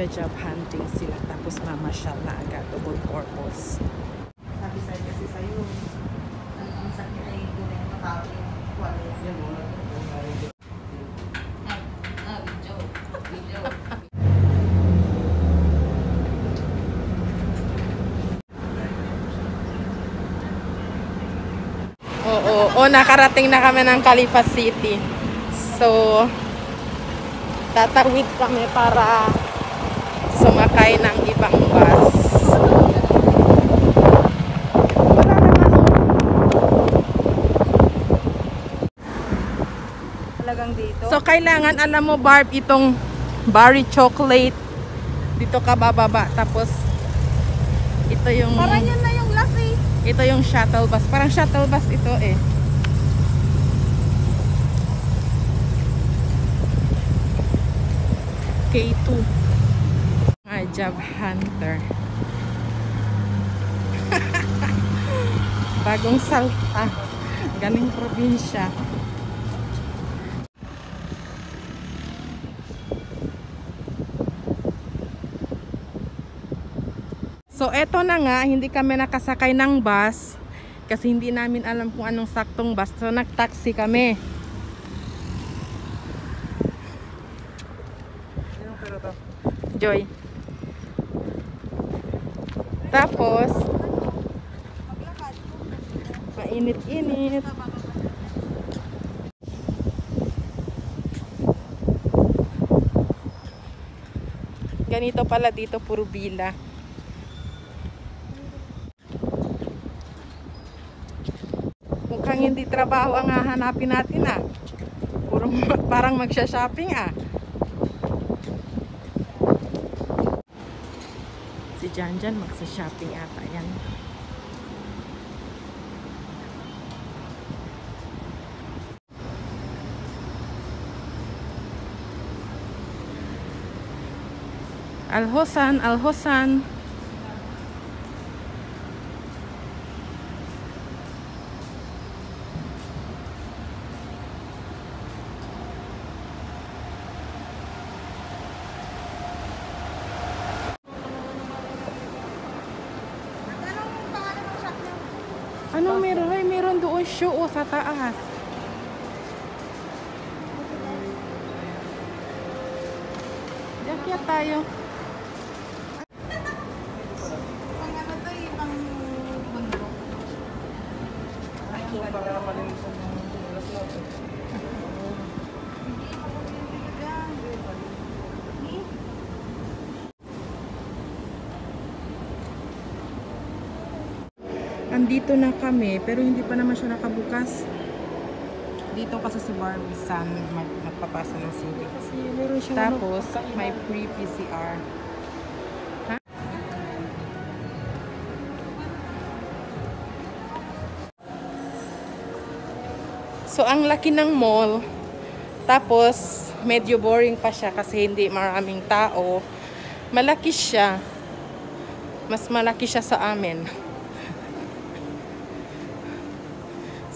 magja-job hunting sila tapos mamasyal na agad double purpose. Sabi sa kasi sa'yo, ang, ang sakit ay tunay na yung quality. Ah, ah, video. Video. Oo, o nakarating na kami ng Califa City. So, tatawid kami para sumakay ng ibang bus. Wala naman oh. Talagang dito. So, kailangan, alam mo, Barb, itong Barry Chocolate. Dito ka bababa. Tapos, ito yung... Parang yun na yung last eh. Ito yung shuttle bus. Parang shuttle bus ito eh. K2. Job hunter. Bagong salta. Galing probinsya. So, eto na nga, hindi kami nakasakay ng bus kasi hindi namin alam kung anong saktong bus. So, nag-taxi kami. Joy. Tapos, mainit-init. Ganito pala dito, puro bila. Mukhang hindi trabaho ang hahanapin natin ah. Puro, parang magsha-shopping ah. Si Janjan magsa-shopping ata yan. Alhosan, Alhosan. Meron? Ay, meron doon show oh, sa taas. Jacket tayo. Pang ano to eh, pang bundok. Andito na kami, pero hindi pa naman siya nakabukas. Dito kasi si Barbie San mag magpapasa ng CV. Kasi meron Tapos, ano, pagkainan. may pre-PCR. So, ang laki ng mall. Tapos, medyo boring pa siya kasi hindi maraming tao. Malaki siya. Mas malaki siya sa amin.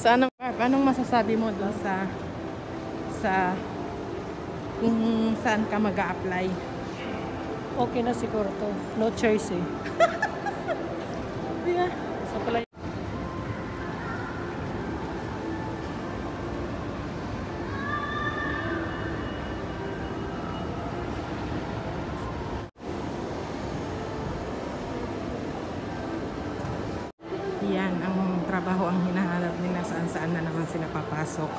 So, anong, anong masasabi mo doon sa sa kung saan ka mag apply Okay na siguro to. No choice eh. Yeah. Sa pala Yan ang trabaho ang hinahanap nila saan saan na naman papasok.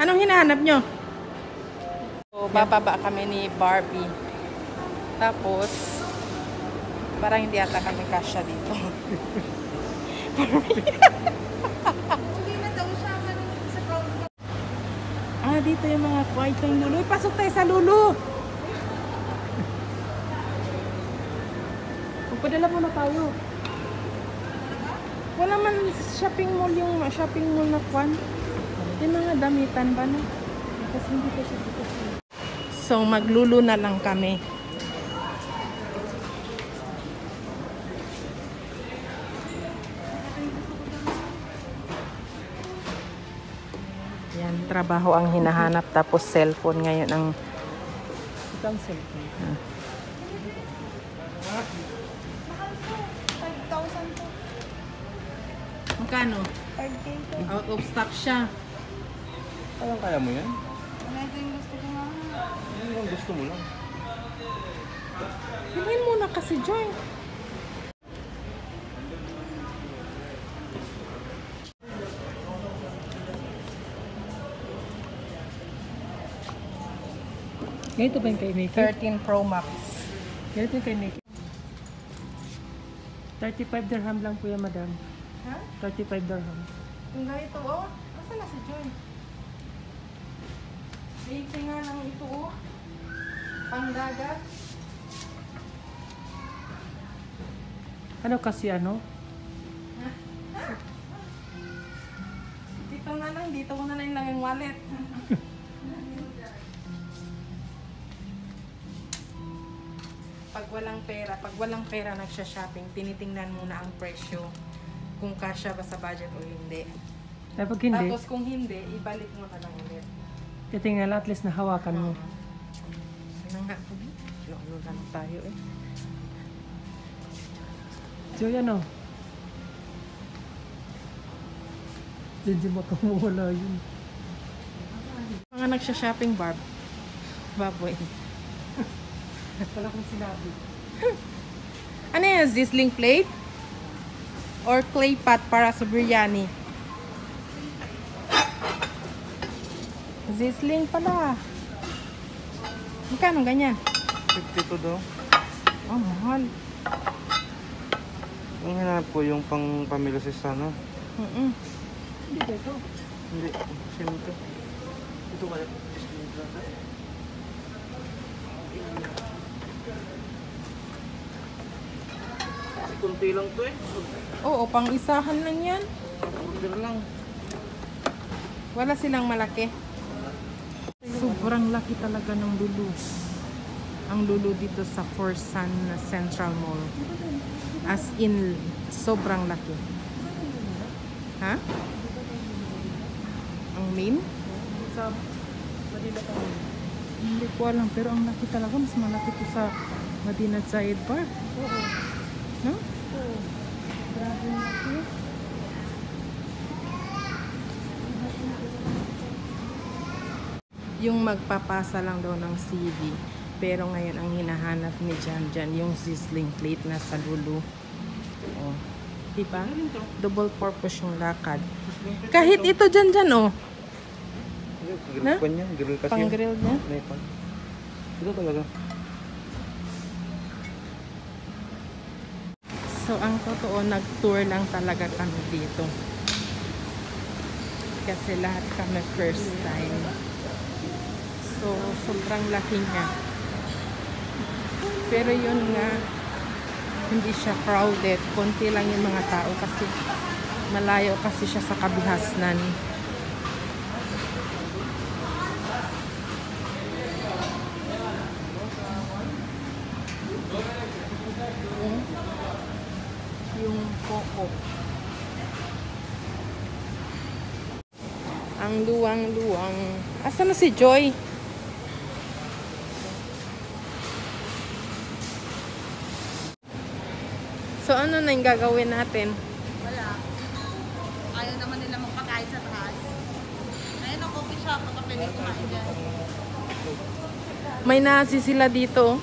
Anong hinahanap nyo? So, bababa kami ni Barbie. Tapos, parang hindi ata kami kasya dito. Hindi na daw siya sa ground ah, dito yung mga white ng lulu. Pasok tayo sa lulu! Magpadala muna tayo. Wala man shopping mall yung shopping mall na kwan. Yung mga damitan ba na? Kasi hindi kasi dito sa So, maglulu na lang kami. Yan, trabaho ang hinahanap tapos cellphone ngayon ang cancel ko. Mahal po. 5,000 po. Magkano? 5K po. Out of stock siya. Kaya kaya mo yan? Ano ito yung gusto ko nga. Yan ang gusto mo lang. Himayin muna kasi, Joy. Ganito ba yung kay Mickey? 13 Pro Max. Ganito yung kay Mickey. 35 dirham lang po yan, madam. Ha? 35 dirham. Ang ganito, oh. Asa na si Joy? Baby nga lang ito, oh. Pangdagat. Ano kasi ano? Dito na lang, dito ko na lang lang yung wallet. pag walang pera, pag walang pera nagsha-shopping, tinitingnan muna ang presyo kung kasya ba sa budget o hindi. Eh, pag hindi, Tapos kung hindi, ibalik mo na lang ulit. titingnan at least nahawakan mo. Ano nga po? Lolo lang tayo eh. So, yan o. Diyan di makamawala yun. Mga nagsha-shopping, Barb. Baboy. Wala kong sinabi. Ano yan? Sizzling plate? Or clay pot para sa biryani? Sizzling pala. Magkano ganyan? 52 daw. Oh, mahal. Ang hanap ko yung pang pamilya si Sana. Mm-mm. Hindi ba ito? Hindi, same to. Ito kaya. Kasi kunti lang to eh. Oo, pang isahan lang yan. Order lang. Wala silang malaki. Sobrang laki talaga ng lulu. Ang lulu dito sa Forsan Central Mall. As in, sobrang laki. Ha? Ang main? Sa Manila pa. Hindi ko alam, pero ang laki talaga. Mas malaki to sa Madinah Zayed Park. Oo. No? Oo. Grabe ang laki. Yung magpapasa lang daw ng CV. Pero ngayon ang hinahanap ni Jan Jan yung sizzling plate na sa lulu. Oh. Diba? Double purpose yung lakad. Kahit ito Jan Jan oh. Grill Na? yan. Grill kasi Pang yan. grill niya. May pan. Ito talaga. So, ang totoo, nag-tour lang talaga kami dito. Kasi lahat kami first time. So, sobrang laki niya. Pero yun nga, hindi siya crowded. Konti lang yung mga tao kasi malayo kasi siya sa kabihasnan. yung koko. Ang luwang-luwang. Asa na si Joy? So ano na yung gagawin natin? Wala. Ayaw naman nila magpakain sa taas. Ayun ang coffee shop. Baka pwede kumain dyan. May nasi sila dito.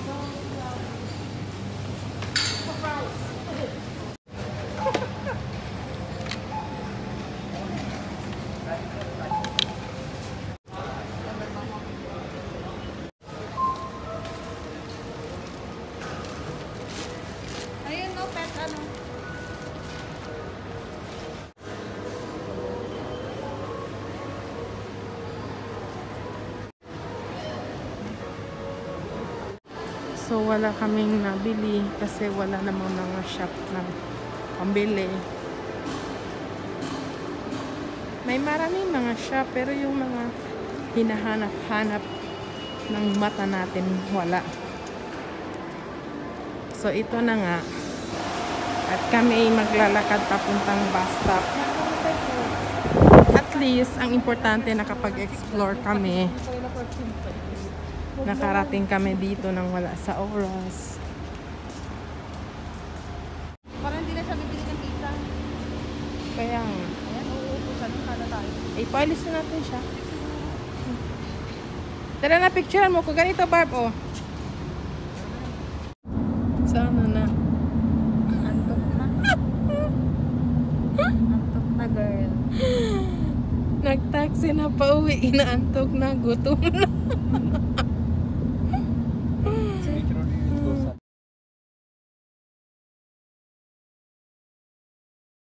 Ano. So wala kaming nabili kasi wala namang mga shop na pambili. May maraming mga shop pero yung mga hinahanap-hanap ng mata natin wala. So ito na nga. At kami ay maglalakad papuntang bus stop. At least, ang importante nakapag-explore kami. Nakarating kami dito nang wala sa oras. Parang hindi na siya bibili ng pizza. Kaya, Ayan, uuubusan ng kada tayo. ipalis na natin siya. Tara na, picturean mo ko. Ganito, Barb, oh. Sana na. Antok na. Antok na, girl. Nag-taxi na pa uwi. Inaantok na. Gutom na.